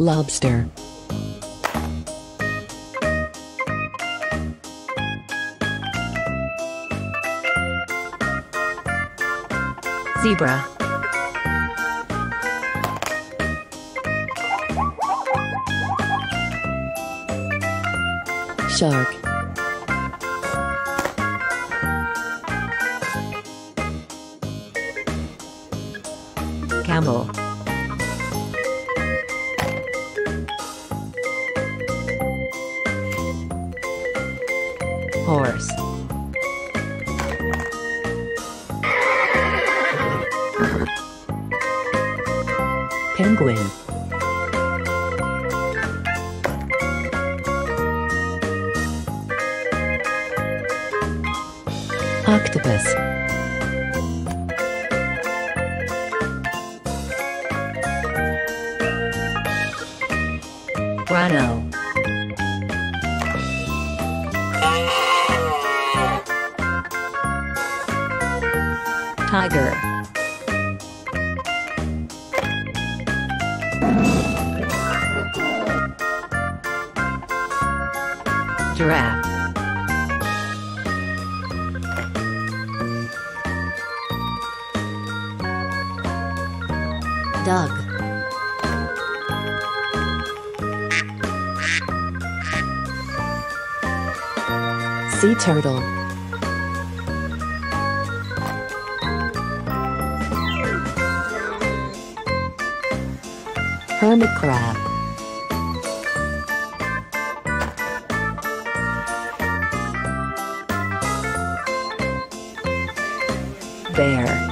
Lobster. Zebra. Shark. Camel. Horse. Penguin. Octopus. Rhino. Tiger. Giraffe. Dog. Sea turtle. hermit crab. There.